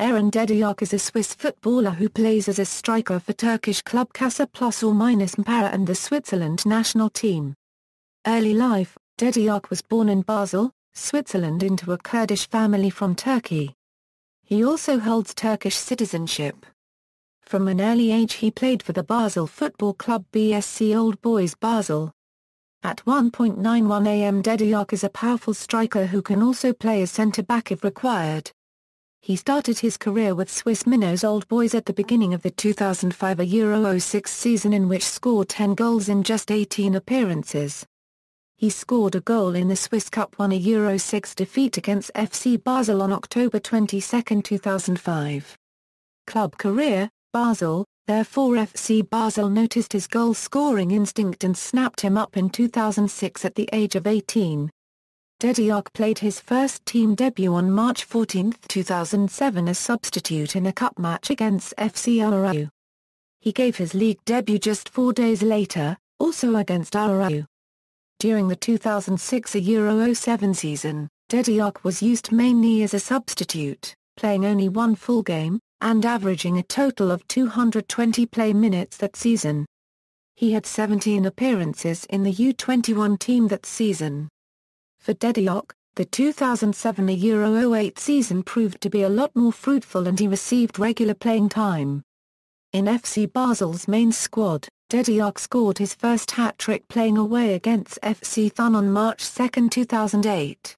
Eren Derdiyok is a Swiss footballer who plays as a striker for Turkish club Kasa Plus or minus Ankara and the Switzerland national team. Early life, Derdiyok was born in Basel, Switzerland into a Kurdish family from Turkey. He also holds Turkish citizenship. From an early age he played for the Basel football club BSC Old Boys Basel. At 1.91 am Derdiyok is a powerful striker who can also play as centre-back if required. He started his career with Swiss Minnows Old Boys at the beginning of the 2005 Euro 06 season in which scored 10 goals in just 18 appearances. He scored a goal in the Swiss Cup won a Euro 6 defeat against FC Basel on October 22, 2005. Club career, Basel, therefore FC Basel noticed his goal-scoring instinct and snapped him up in 2006 at the age of 18. Derdiyok played his first team debut on March 14, 2007 as substitute in a cup match against FC Aarau. He gave his league debut just four days later, also against Aarau. During the 2006 Euro 07 season, Derdiyok was used mainly as a substitute, playing only one full game, and averaging a total of 220 play minutes that season. He had 17 appearances in the U21 team that season. For Derdiyok, the 2007 Euro 08 season proved to be a lot more fruitful and he received regular playing time. In FC Basel's main squad, Derdiyok scored his first hat-trick playing away against FC Thun on March 2, 2008.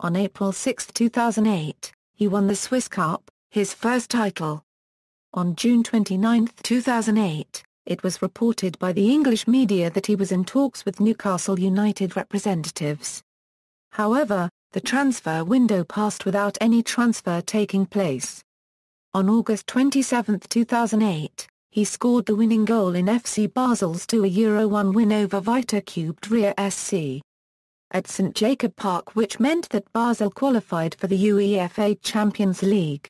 On April 6, 2008, he won the Swiss Cup, his first title. On June 29, 2008, it was reported by the English media that he was in talks with Newcastle United representatives. However, the transfer window passed without any transfer taking place. On August 27, 2008, he scored the winning goal in FC Basel's 2-1 win over Vita Cubed Rear SC. At St Jakob Park which meant that Basel qualified for the UEFA Champions League.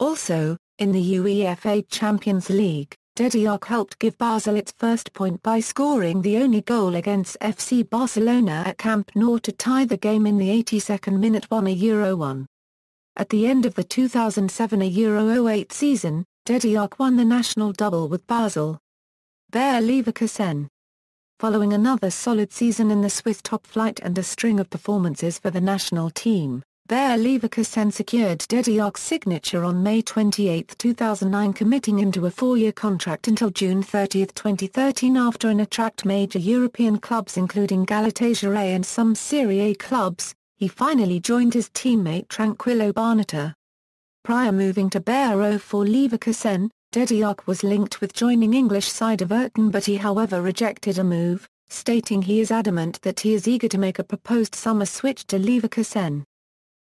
Also, in the UEFA Champions League, Derdiyok helped give Basel its first point by scoring the only goal against FC Barcelona at Camp Nou to tie the game in the 82nd minute 1 a Euro 1. At the end of the 2007 a Euro 08 season, Derdiyok won the national double with Basel. Bayer Leverkusen. Following another solid season in the Swiss top flight and a string of performances for the national team, Bayer Leverkusen secured Derdiyok's signature on May 28, 2009 committing him to a four-year contract until June 30, 2013 after an attract major European clubs including Galatasaray and some Serie A clubs, he finally joined his teammate Tranquillo Barnetta. Prior moving to Bayer 04 Leverkusen, Derdiyok was linked with joining English side Everton but he however rejected a move, stating he is adamant that he is eager to make a proposed summer switch to Leverkusen.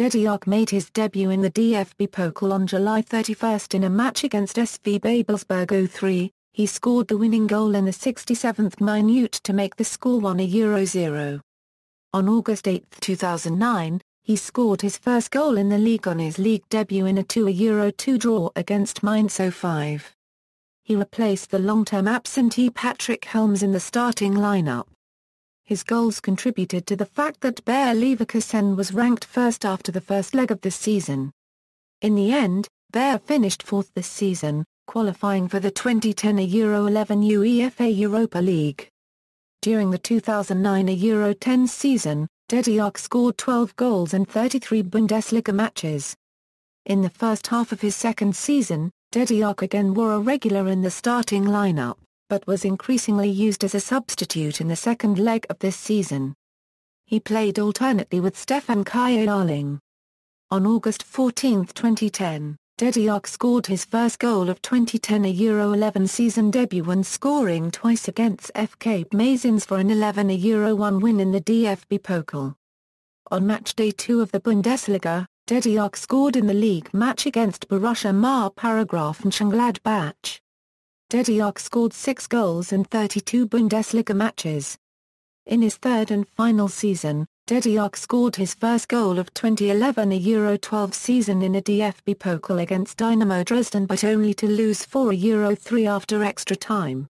Derdiyok made his debut in the DFB Pokal on July 31 in a match against SV Babelsberg 03, he scored the winning goal in the 67th minute to make the score 1 a Euro 0. On August 8, 2009, he scored his first goal in the league on his league debut in a 2 a Euro 2 draw against Mainz 05. He replaced the long-term absentee Patrick Helmes in the starting lineup. His goals contributed to the fact that Bayer Leverkusen was ranked first after the first leg of the season. In the end, Bayer finished fourth this season, qualifying for the 2010 Euro 11 UEFA Europa League. During the 2009 Euro 10 season, Derdiyok scored 12 goals in 33 Bundesliga matches. In the first half of his second season, Derdiyok again wore a regular in the starting lineup but was increasingly used as a substitute in the second leg of this season. He played alternately with Stefan Kaya On August 14, 2010, Derdiyok scored his first goal of 2010 a Euro 11 season debut when scoring twice against FK Mazins for an 11 a Euro 1 win in the DFB Pokal. On match day 2 of the Bundesliga, Derdiyok scored in the league match against Borussia Mönchengladbach and Schengladbach. Derdiyok scored six goals in 32 Bundesliga matches. In his third and final season, Derdiyok scored his first goal of 2011 a Euro 12 season in a DFB Pokal against Dynamo Dresden but only to lose 4 a Euro 3 after extra time.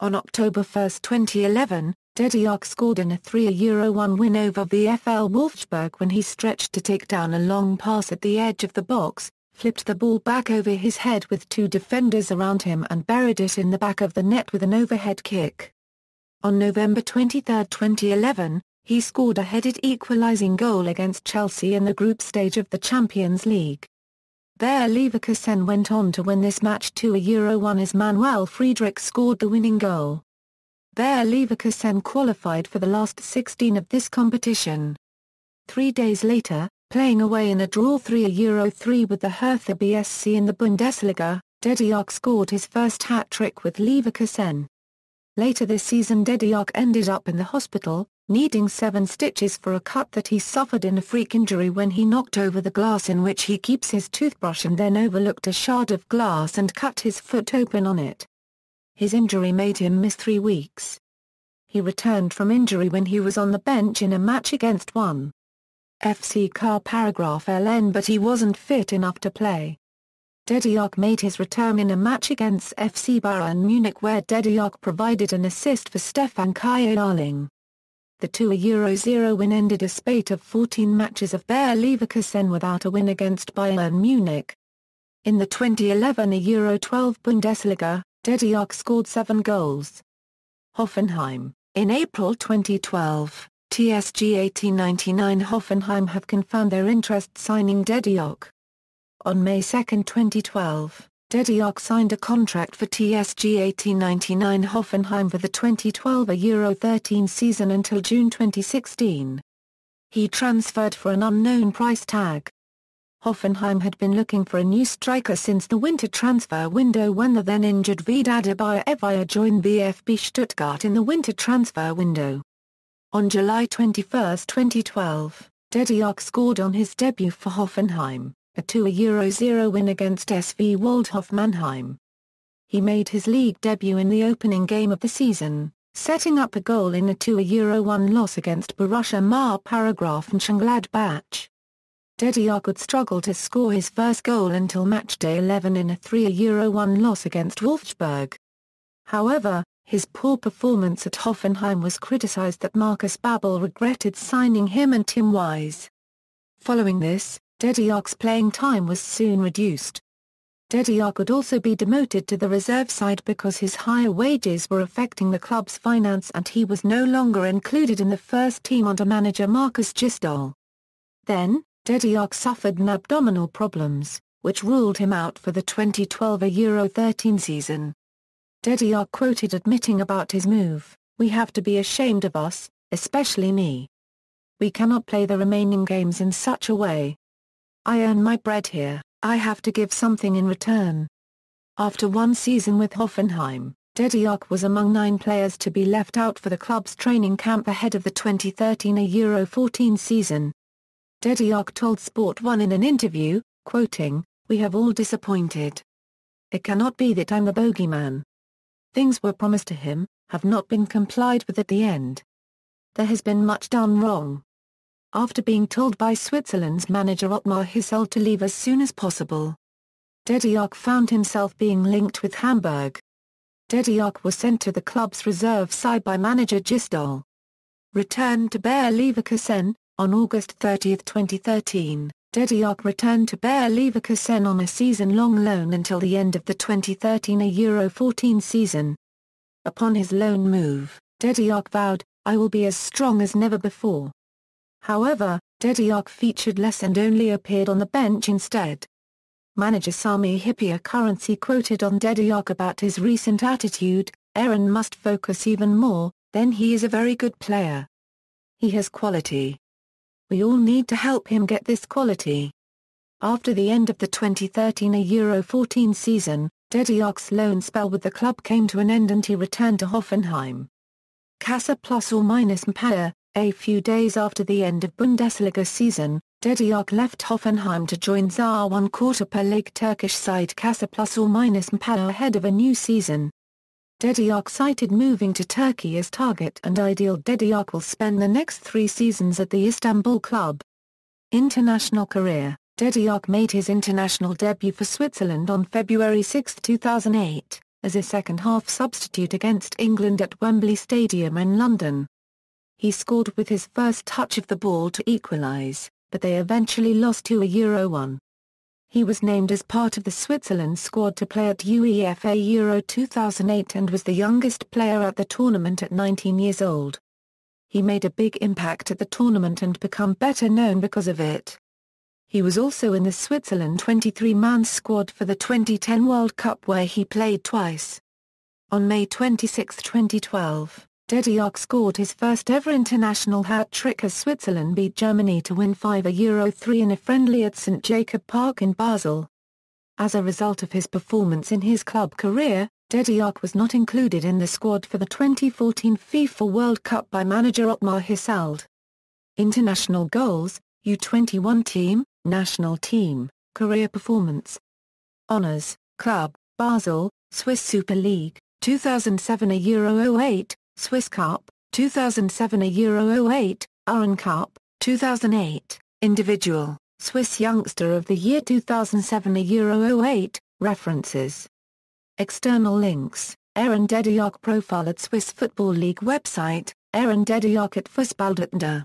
On October 1, 2011, Derdiyok scored in a 3 a Euro 1 win over VfL Wolfsburg when he stretched to take down a long pass at the edge of the box, flipped the ball back over his head with two defenders around him and buried it in the back of the net with an overhead kick. On November 23, 2011, he scored a headed equalising goal against Chelsea in the group stage of the Champions League. Bayer Leverkusen went on to win this match 2-1 as Manuel Friedrich scored the winning goal. Bayer Leverkusen qualified for the last 16 of this competition. Three days later, playing away in a draw 3-3 with the Hertha BSC in the Bundesliga, Derdiyok scored his first hat-trick with Leverkusen. Later this season Derdiyok ended up in the hospital, needing seven stitches for a cut that he suffered in a freak injury when he knocked over the glass in which he keeps his toothbrush and then overlooked a shard of glass and cut his foot open on it. His injury made him miss three weeks. He returned from injury when he was on the bench in a match against 1. FC Car paragraph LN but he wasn't fit enough to play. Derdiyok made his return in a match against FC Bayern Munich where Derdiyok provided an assist for Stefan Kießling. The 2-0 win ended a spate of 14 matches of Bayer Leverkusen without a win against Bayern Munich. In the 2011 Euro 12 Bundesliga, Derdiyok scored seven goals. Hoffenheim In April 2012, TSG 1899 Hoffenheim have confirmed their interest signing Derdiyok. On May 2, 2012, Derdiyok signed a contract for TSG 1899 Hoffenheim for the 2012 Euro 13 season until June 2016. He transferred for an unknown price tag. Hoffenheim had been looking for a new striker since the winter transfer window when the then-injured Vidada Evia joined VfB Stuttgart in the winter transfer window. On July 21, 2012, Derdiyok scored on his debut for Hoffenheim, a 2-0 win against SV Waldhof Mannheim. He made his league debut in the opening game of the season, setting up a goal in a 2-1 loss against Borussia Mar Paragraph and Mönchengladbach. Derdiyok would struggle to score his first goal until matchday 11 in a 3-1 loss against Wolfsburg. However, his poor performance at Hoffenheim was criticized that Markus Babbel regretted signing him and Tim Wiese. Following this, Derdiyok's playing time was soon reduced. Derdiyok would also be demoted to the reserve side because his higher wages were affecting the club's finance and he was no longer included in the first team under manager Markus Gisdol. Then, Derdiyok suffered an abdominal problems, which ruled him out for the 2012 Euro 13 season. Derdiyok quoted admitting about his move, We have to be ashamed of us, especially me. We cannot play the remaining games in such a way. I earn my bread here, I have to give something in return. After one season with Hoffenheim, Derdiyok was among nine players to be left out for the club's training camp ahead of the 2013 Euro 14 season. Derdiyok told Sport 1 in an interview, quoting, We have all disappointed. It cannot be that I'm the bogeyman. Things were promised to him, have not been complied with at the end. There has been much done wrong. After being told by Switzerland's manager Ottmar Hitzfeld to leave as soon as possible, Derdiyok found himself being linked with Hamburg. Derdiyok was sent to the club's reserve side by manager Gisdol. Returned to Bayer Leverkusen, on August 30, 2013, Derdiyok returned to Bayer Leverkusen on a season-long loan until the end of the 2013 Euro 14 season. Upon his loan move, Derdiyok vowed, I will be as strong as never before. However, Derdiyok featured less and only appeared on the bench instead. Manager Sami Hyypiä currency quoted on Derdiyok about his recent attitude, Eren must focus even more, then he is a very good player. He has quality. We all need to help him get this quality. After the end of the 2013 Euro 14 season, Derdiyok's loan spell with the club came to an end and he returned to Hoffenheim. Kassa plus or minus Mpaya, a few days after the end of Bundesliga season, Derdiyok left Hoffenheim to join Zahwan Quarter per League Turkish side Kassa plus or minus Mpaya ahead of a new season. Derdiyok cited moving to Turkey as target and ideal Derdiyok will spend the next three seasons at the Istanbul club. International career Derdiyok made his international debut for Switzerland on February 6, 2008, as a second-half substitute against England at Wembley Stadium in London. He scored with his first touch of the ball to equalise, but they eventually lost to a Euro 1. He was named as part of the Switzerland squad to play at UEFA Euro 2008 and was the youngest player at the tournament at 19 years old. He made a big impact at the tournament and become better known because of it. He was also in the Switzerland 23-man squad for the 2010 World Cup where he played twice. On May 26, 2012, Derdiyok scored his first ever international hat-trick as Switzerland beat Germany to win 5-3 in a friendly at St. Jakob Park in Basel. As a result of his performance in his club career, Derdiyok was not included in the squad for the 2014 FIFA World Cup by manager Ottmar Hitzfeld. International goals, U21 team, national team, career performance. Honours, Club, Basel, Swiss Super League, 2007 a Euro 08, Swiss Cup, 2007 a Euro 08, Uhren Cup, 2008, Individual, Swiss Youngster of the Year 2007 a Euro 08, References. External links, Eren Derdiyok profile at Swiss Football League website, Eren Derdiyok at Fußballdeutschland